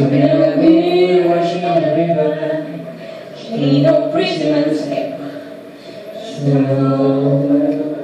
Sudiravi Vaishnava Shri no prisoners Shalom